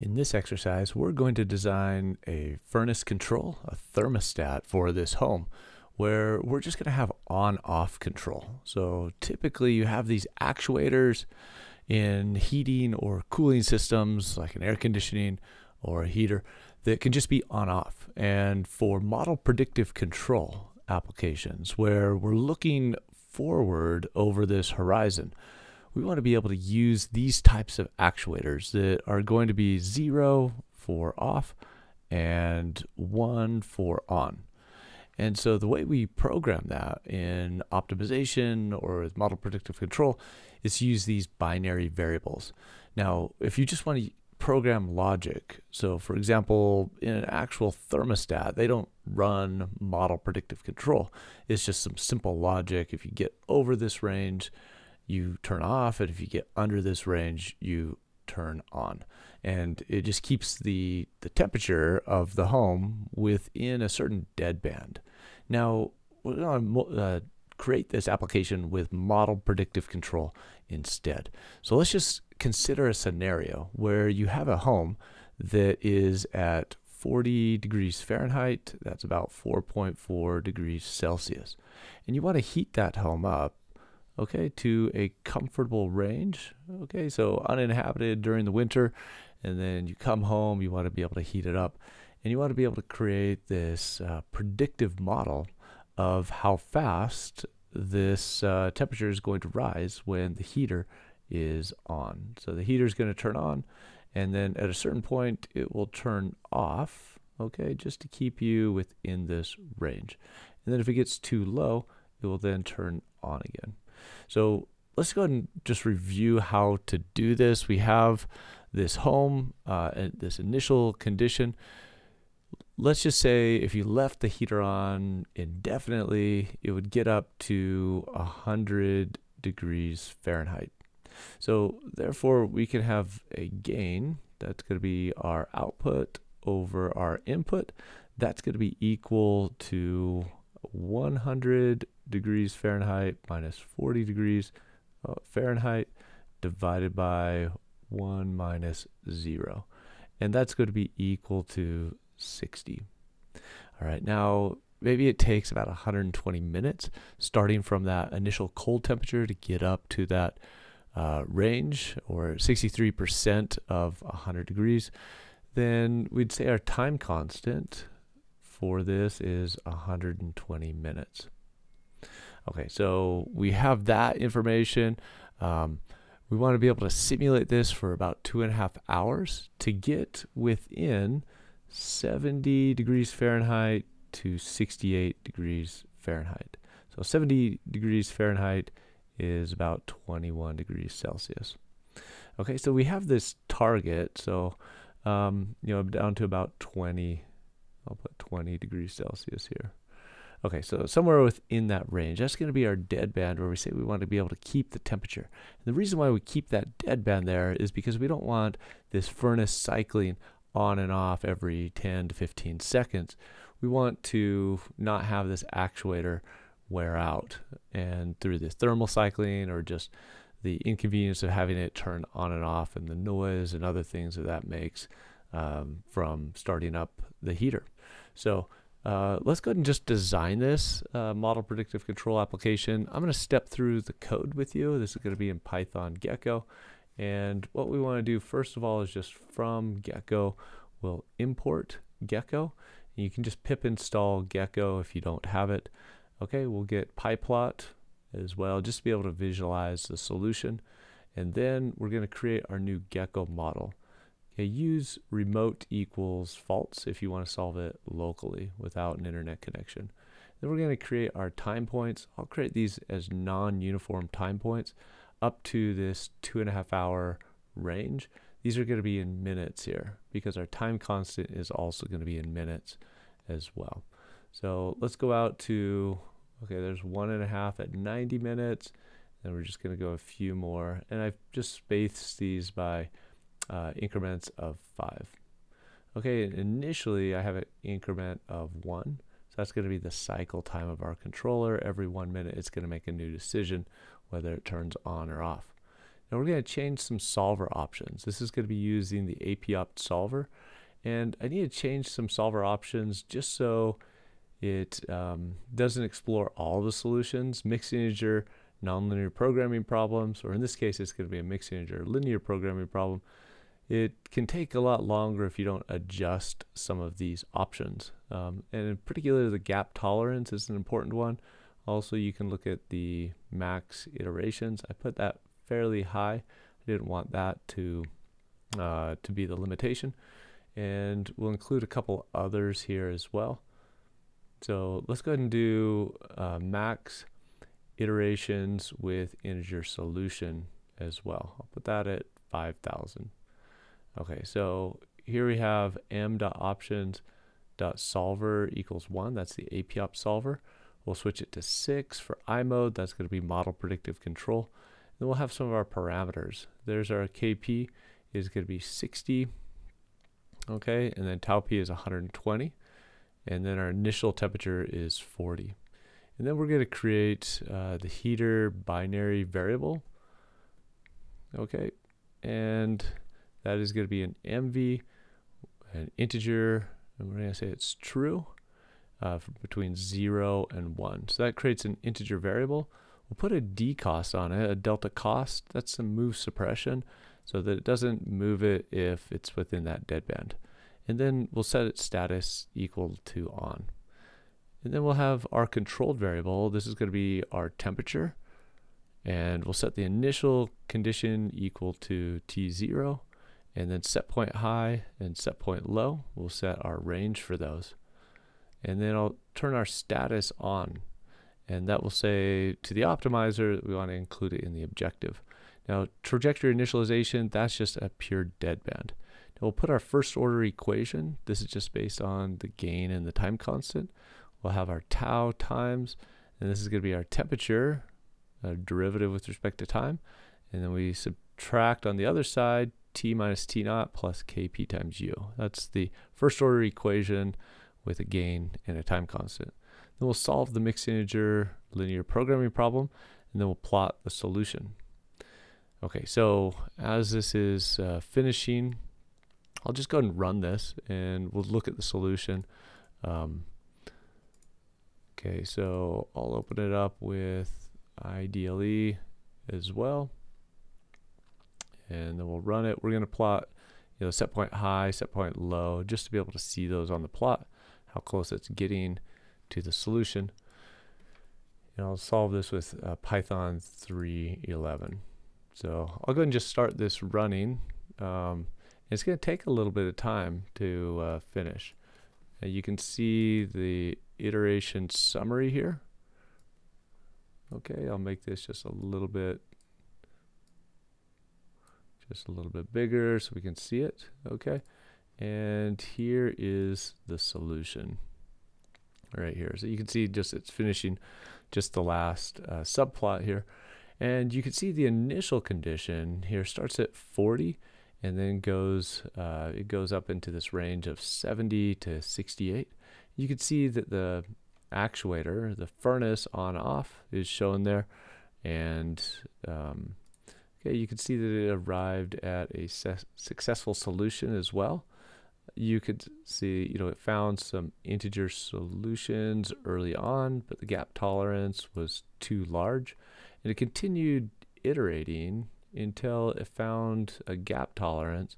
In this exercise, we're going to design a furnace control, a thermostat for this home, where we're just going to have on-off control. So typically you have these actuators in heating or cooling systems like an air conditioning or a heater that can just be on-off. And for model predictive control applications where we're looking forward over this horizon, we want to be able to use these types of actuators that are going to be zero for off and one for on. And so the way we program that in optimization or with model predictive control is to use these binary variables. Now, if you just want to program logic, so for example, in an actual thermostat, they don't run model predictive control. It's just some simple logic. If you get over this range, you turn off, and if you get under this range, you turn on. And it just keeps the, the temperature of the home within a certain dead band. Now, we're going to uh, create this application with model predictive control instead. So let's just consider a scenario where you have a home that is at 40 degrees Fahrenheit, that's about 4.4 degrees Celsius. And you want to heat that home up okay, to a comfortable range. Okay, so uninhabited during the winter, and then you come home, you want to be able to heat it up, and you want to be able to create this uh, predictive model of how fast this uh, temperature is going to rise when the heater is on. So the heater is going to turn on, and then at a certain point, it will turn off, okay, just to keep you within this range. And then if it gets too low, it will then turn on again. So let's go ahead and just review how to do this. We have this home, uh, this initial condition. Let's just say if you left the heater on indefinitely, it would get up to 100 degrees Fahrenheit. So therefore, we can have a gain. That's going to be our output over our input. That's going to be equal to 100 degrees Fahrenheit minus 40 degrees uh, Fahrenheit divided by 1 minus 0. And that's going to be equal to 60. All right, now maybe it takes about 120 minutes starting from that initial cold temperature to get up to that uh, range or 63% of 100 degrees. Then we'd say our time constant for this is 120 minutes. Okay, so we have that information. Um, we want to be able to simulate this for about two and a half hours to get within 70 degrees Fahrenheit to 68 degrees Fahrenheit. So 70 degrees Fahrenheit is about 21 degrees Celsius. Okay, so we have this target. So, um, you know, down to about 20, I'll put 20 degrees Celsius here. Okay, so somewhere within that range, that's going to be our dead band where we say we want to be able to keep the temperature. And the reason why we keep that dead band there is because we don't want this furnace cycling on and off every 10 to 15 seconds. We want to not have this actuator wear out and through this thermal cycling or just the inconvenience of having it turn on and off and the noise and other things that that makes um, from starting up the heater. So uh, let's go ahead and just design this uh, model predictive control application. I'm going to step through the code with you. This is going to be in Python Gekko. And what we want to do first of all is just from Gekko, we'll import Gekko. And you can just pip install Gekko if you don't have it. Okay, we'll get PyPlot as well, just to be able to visualize the solution. And then we're going to create our new Gekko model. Okay, use remote equals false if you want to solve it locally without an internet connection. Then we're going to create our time points. I'll create these as non-uniform time points up to this two and a half hour range. These are going to be in minutes here because our time constant is also going to be in minutes as well. So let's go out to, okay, there's one and a half at 90 minutes. And we're just going to go a few more. And I've just spaced these by uh, increments of 5. Okay, initially I have an increment of 1. So that's going to be the cycle time of our controller. Every one minute it's going to make a new decision whether it turns on or off. Now we're going to change some solver options. This is going to be using the APOpt solver. And I need to change some solver options just so it um, doesn't explore all the solutions. Mixed integer, nonlinear programming problems, or in this case, it's going to be a mixed integer linear programming problem. It can take a lot longer if you don't adjust some of these options. Um, and in particular, the gap tolerance is an important one. Also, you can look at the max iterations. I put that fairly high. I didn't want that to uh, to be the limitation. And we'll include a couple others here as well. So let's go ahead and do uh, max iterations with integer solution as well. I'll put that at 5,000. Okay, so here we have m.options.solver equals 1. That's the APOpt solver. We'll switch it to 6 for I mode. That's going to be model predictive control. Then we'll have some of our parameters. There's our KP is going to be 60. Okay, and then tau p is 120. And then our initial temperature is 40. And then we're going to create uh, the heater binary variable. Okay, and that is going to be an MV, an integer, and we're going to say it's true uh, between 0 and 1. So that creates an integer variable. We'll put a D cost on it, a delta cost. That's some move suppression so that it doesn't move it if it's within that deadband. And then we'll set its status equal to on. And then we'll have our controlled variable. This is going to be our temperature. And we'll set the initial condition equal to T0 and then set point high and set point low. We'll set our range for those. And then I'll turn our status on. And that will say to the optimizer we want to include it in the objective. Now, trajectory initialization, that's just a pure deadband. Now we'll put our first order equation. This is just based on the gain and the time constant. We'll have our tau times, and this is going to be our temperature, a derivative with respect to time. And then we subtract on the other side t minus t naught plus kp times u. That's the first order equation with a gain and a time constant. Then we'll solve the mixed integer linear programming problem, and then we'll plot the solution. Okay, so as this is uh, finishing, I'll just go ahead and run this, and we'll look at the solution. Um, okay, so I'll open it up with IDLE as well and then we'll run it. We're going to plot, you know, set point high, set point low, just to be able to see those on the plot, how close it's getting to the solution. And I'll solve this with uh, Python 3.11. So I'll go ahead and just start this running. Um, it's going to take a little bit of time to uh, finish. And you can see the iteration summary here. Okay, I'll make this just a little bit just a little bit bigger so we can see it. Okay. And here is the solution right here. So you can see just it's finishing just the last uh, subplot here. And you can see the initial condition here starts at 40 and then goes uh, it goes up into this range of 70 to 68. You can see that the actuator, the furnace on off is shown there and um, Okay, you can see that it arrived at a successful solution as well. You could see, you know, it found some integer solutions early on, but the gap tolerance was too large. And it continued iterating until it found a gap tolerance,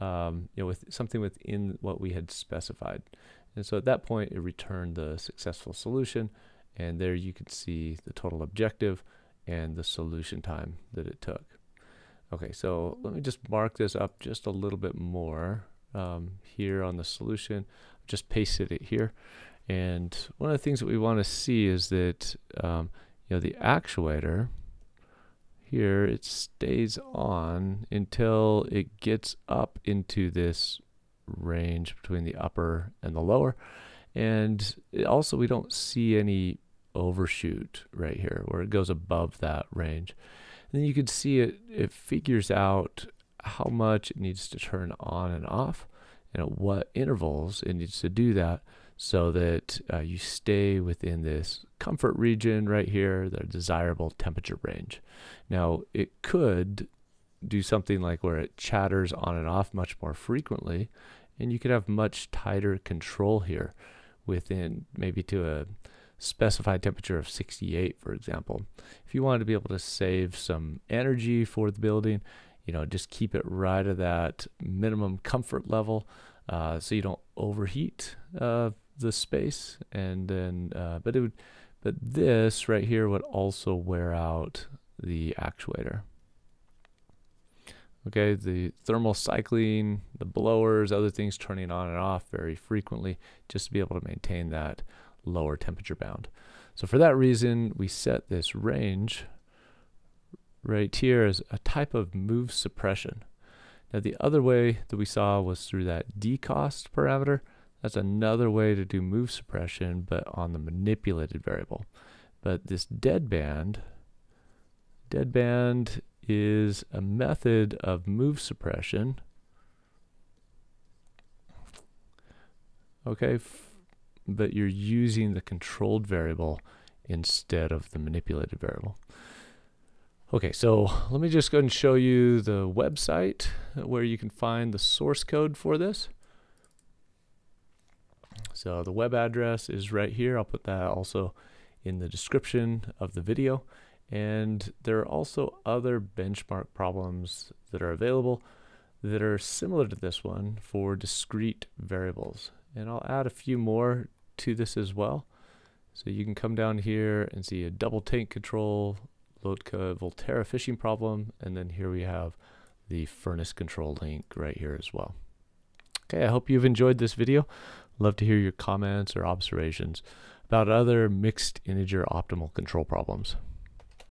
um, you know, with something within what we had specified. And so at that point, it returned the successful solution. And there you can see the total objective and the solution time that it took. Okay, so let me just mark this up just a little bit more um, here on the solution. Just pasted it here. And one of the things that we want to see is that um, you know the actuator here it stays on until it gets up into this range between the upper and the lower. And also we don't see any overshoot right here where it goes above that range. And then you can see it, it figures out how much it needs to turn on and off and at what intervals it needs to do that so that uh, you stay within this comfort region right here, the desirable temperature range. Now, it could do something like where it chatters on and off much more frequently, and you could have much tighter control here within maybe to a specified temperature of 68, for example. If you wanted to be able to save some energy for the building, you know, just keep it right at that minimum comfort level uh, so you don't overheat uh, the space. And then, uh, but it would, but this right here would also wear out the actuator. Okay, the thermal cycling, the blowers, other things turning on and off very frequently just to be able to maintain that lower temperature bound. So for that reason, we set this range right here as a type of move suppression. Now the other way that we saw was through that dcost parameter. That's another way to do move suppression, but on the manipulated variable. But this deadband, deadband is a method of move suppression. Okay, but you're using the controlled variable instead of the manipulated variable. Okay, so let me just go and show you the website where you can find the source code for this. So the web address is right here. I'll put that also in the description of the video. And there are also other benchmark problems that are available that are similar to this one for discrete variables. And I'll add a few more to this as well. So you can come down here and see a double tank control, Lotka Volterra fishing problem, and then here we have the furnace control link right here as well. Okay, I hope you've enjoyed this video. Love to hear your comments or observations about other mixed integer optimal control problems.